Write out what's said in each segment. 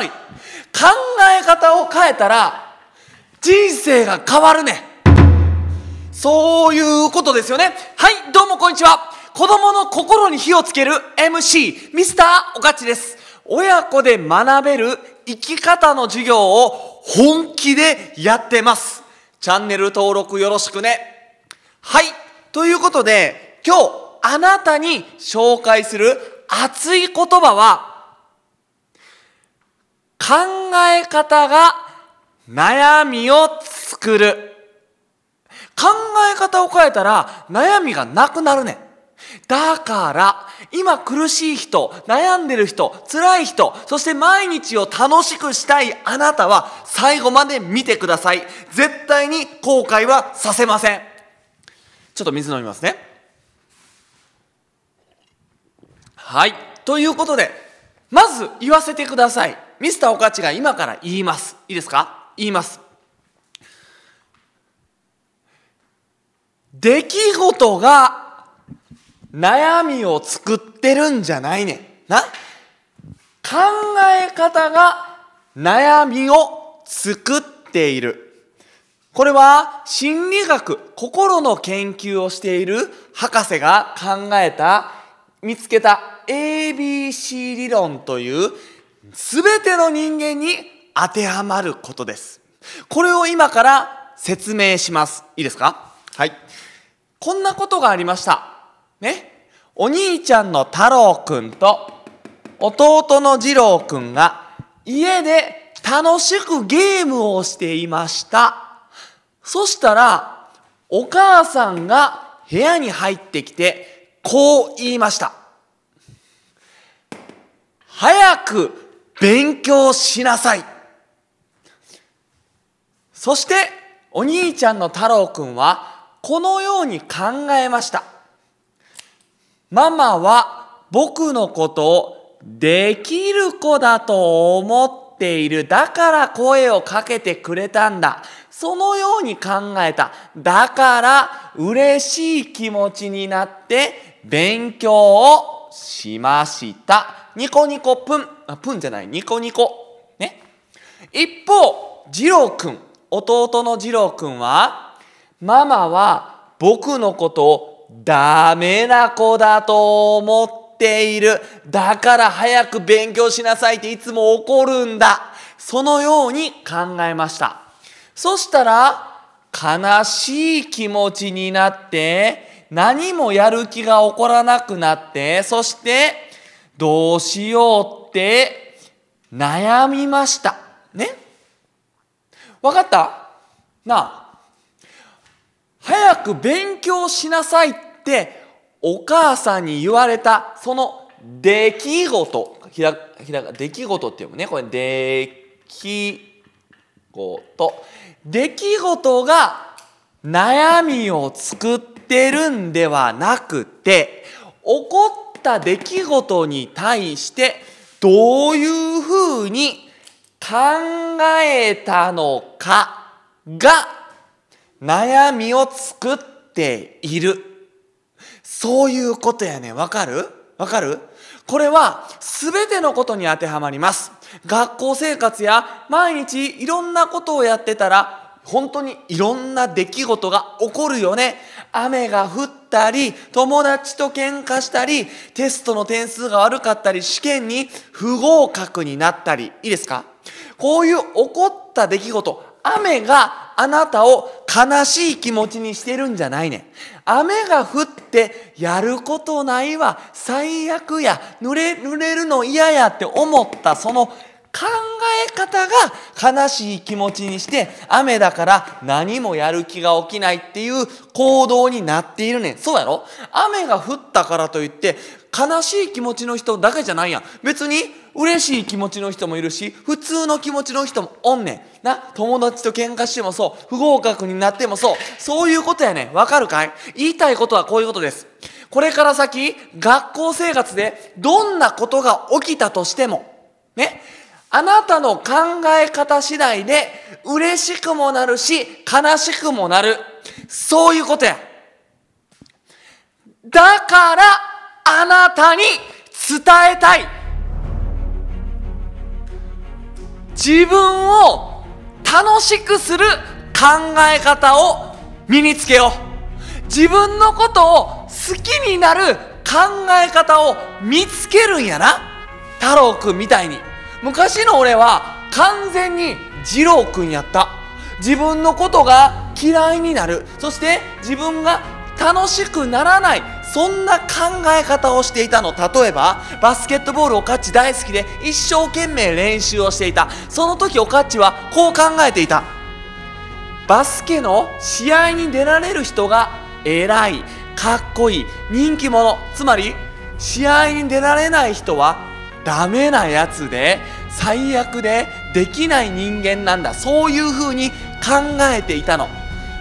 り考え方を変えたら人生が変わるね。そういうことですよね。はいどうもこんにちは。子供の心に火をつける MC ミスターおかちです。親子で学べる生き方の授業を本気でやってます。チャンネル登録よろしくね。はいということで今日あなたに紹介する熱い言葉は考え方が悩みを作る。考え方を変えたら悩みがなくなるね。だから今苦しい人悩んでる人辛い人そして毎日を楽しくしたいあなたは最後まで見てください。絶対に後悔はさせません。ちょっと水飲みますね。はい。ということでまず言わせてください。ミスターおかちが今から言います。いいですか？言います。出来事が悩みを作ってるんじゃないねん。な？考え方が悩みを作っている。これは心理学心の研究をしている博士が考えた見つけた ABC 理論という全ての人間に当てはまることです。これを今から説明します。いいですか？はい。こんなことがありました。ね？お兄ちゃんの太郎くんと弟の次郎くんが家で楽しくゲームをしていました。そしたら、お母さんが部屋に入ってきて、こう言いました。早く勉強しなさい。そして、お兄ちゃんの太郎くんは、このように考えました。ママは僕のことをできる子だと思っている。だから声をかけてくれたんだ。そのように考えた。だから嬉しい気持ちになって勉強をしました。ニコニコプン。あ、プンじゃない。ニコニコ。ね。一方、次郎くん。弟の次郎くんは、ママは僕のことをダメな子だと思っている。だから早く勉強しなさいっていつも怒るんだ。そのように考えました。そしたら悲しい気持ちになって何もやる気が起こらなくなってそしてどうしようって悩みました。ね？わかった？なあ。早く勉強しなさいってお母さんに言われたその出来事。ひらひら出来事っていうね。これ出来事。出来事が悩みを作ってるんではなくて起こった出来事に対してどういうふうに考えたのかが悩みを作っている。そういうことやね。わかる？わかる？これは全てのことに当てはまります。学校生活や毎日いろんなことをやってたら本当にいろんな出来事が起こるよね。雨が降ったり友達と喧嘩したりテストの点数が悪かったり試験に不合格になったり。いいですか？こういう起こった出来事雨があなたを悲しい気持ちにしてるんじゃないね。雨が降ってやることないわ、最悪や、濡れ、濡れるの嫌やって思ったその考え方が悲しい気持ちにして雨だから何もやる気が起きないっていう行動になっているねん。そうやろ？雨が降ったからといって悲しい気持ちの人だけじゃないやん。別に嬉しい気持ちの人もいるし普通の気持ちの人もおんねん。な、友達と喧嘩してもそう、不合格になってもそう、そういうことやねん。わかるかい？言いたいことはこういうことです。これから先、学校生活でどんなことが起きたとしても、ね、あなたの考え方次第で嬉しくもなるし悲しくもなる。そういうことや。だからあなたに伝えたい。自分を楽しくする考え方を身につけよう自分のことを好きになる考え方を見つけるんやな太郎くんみたいに昔の俺は完全に二郎くんやった。自分のことが嫌いになる。そして自分が楽しくならない。そんな考え方をしていたの。例えばバスケットボールおかっち大好きで一生懸命練習をしていた。その時おかっちはこう考えていた。バスケの試合に出られる人が偉い。かっこいい。人気者。つまり試合に出られない人はダメなやつで最悪でできない人間なんだ。そういうふうに考えていたの。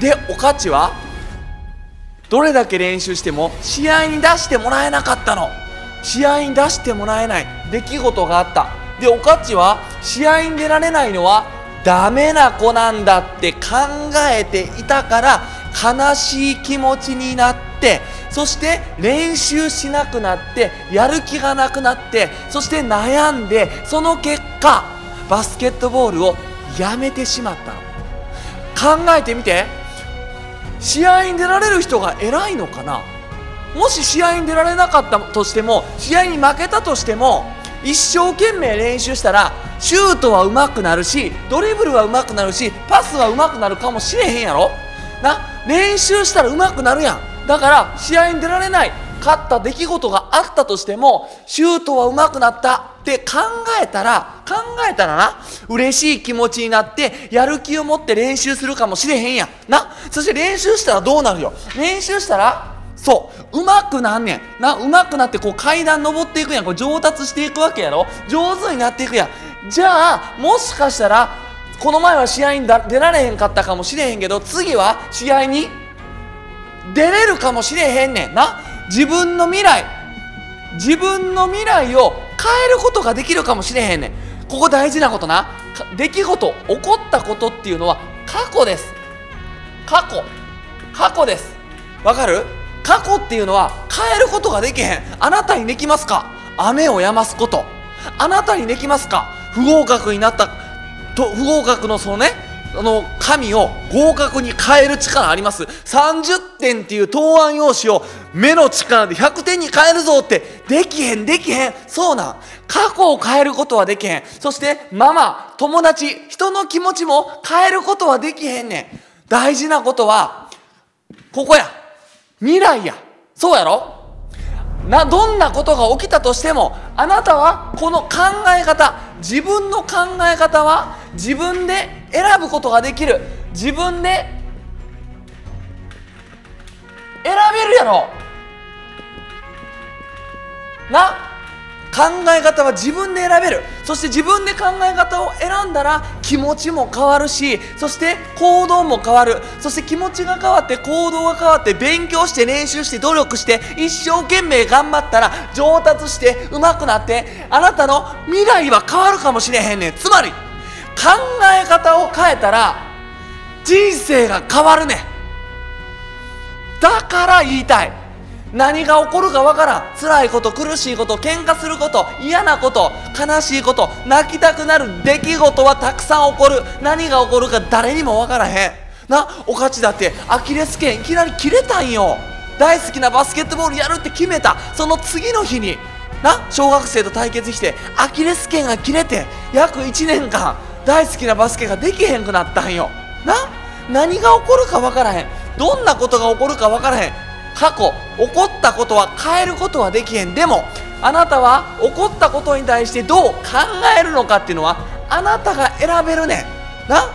でおかちはどれだけ練習しても試合に出してもらえなかったの。試合に出してもらえない。出来事があった。でおかちは試合に出られないのはダメな子なんだって考えていたから悲しい気持ちになってそして練習しなくなってやる気がなくなってそして悩んでその結果バスケットボールをやめてしまったの。考えてみて。試合に出られる人が偉いのかな。もし試合に出られなかったとしても試合に負けたとしても一生懸命練習したらシュートは上手くなるしドリブルは上手くなるしパスは上手くなるかもしれへんやろ。な練習したら上手くなるやん。だから試合に出られない勝った出来事があったとしてもシュートは上手くなったって考えたら考えたらな嬉しい気持ちになってやる気を持って練習するかもしれへんやん。なそして練習したらどうなるよ。練習したらそううまくなんねん。なうまくなってこう階段登っていくやん。こう上達していくわけやろ。上手になっていくやん。じゃあもしかしたらこの前は試合に出られへんかったかもしれへんけど次は試合に出れるかもしれへんねんな。自分の未来自分の未来を変えることができるかもしれへんねん。ここ大事なことな。出来事起こったことっていうのは過去です。過去。過去です。わかる？過去っていうのは変えることができへん。あなたにできますか？雨を止ますこと。あなたにできますか？不合格になった。と不合格のそのねあの紙を合格に変える力あります。30点っていう答案用紙を目の力で100点に変えるぞってできへんできへん。そうなん。過去を変えることはできへん。そしてママ友達人の気持ちも変えることはできへんねん。大事なことはここや。未来や。そうやろ？などんなことが起きたとしてもあなたはこの考え方自分の考え方は自分で選ぶことができる。自分で選べるやろ。な考え方は自分で選べる。そして自分で考え方を選んだら気持ちも変わるしそして行動も変わる。そして気持ちが変わって行動が変わって勉強して練習して努力して一生懸命頑張ったら上達して上手くなってあなたの未来は変わるかもしれへんねん。つまり考え方を変えたら人生が変わるねん。だから言いたい。何が起こるかわからん。辛いこと苦しいこと喧嘩すること嫌なこと悲しいこと泣きたくなる出来事はたくさん起こる。何が起こるか誰にもわからへん。なおかちだってアキレス腱いきなり切れたんよ。大好きなバスケットボールやるって決めた。その次の日にな小学生と対決してアキレス腱が切れて約1年間大好きなバスケができへんくなったんよ。な何が起こるか分からへん。どんなことが起こるか分からへん。過去起こったことは変えることはできへん。でもあなたは起こったことに対してどう考えるのかっていうのはあなたが選べるねん。な？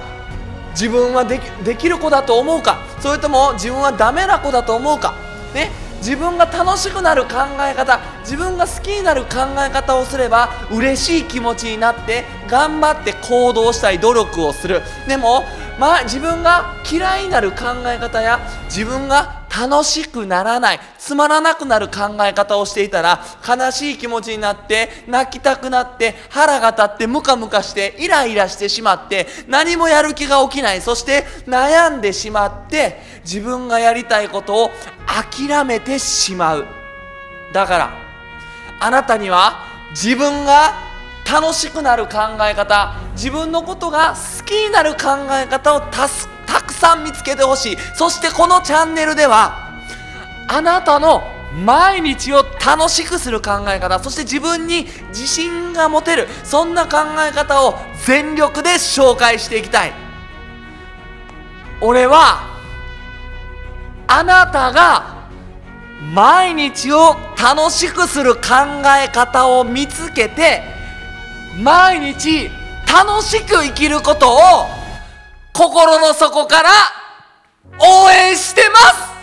自分はできできる子だと思うか？それとも自分はダメな子だと思うか？ね？自分が楽しくなる考え方自分が好きになる考え方をすれば嬉しい気持ちになって頑張って行動したり努力をする。でもまあ自分が嫌いになる考え方や自分が楽しくならないつまらなくなる考え方をしていたら悲しい気持ちになって泣きたくなって腹が立ってムカムカしてイライラしてしまって何もやる気が起きない。そして悩んでしまって自分がやりたいことを諦めてしまう。だからあなたには自分が楽しくなる考え方自分のことが好きになる考え方をたすたくさん見つけてほしい。そしてこのチャンネルではあなたの毎日を楽しくする考え方そして自分に自信が持てるそんな考え方を全力で紹介していきたい。俺はあなたが毎日を楽しくする考え方を見つけて毎日楽しく生きることを心の底から応援してます。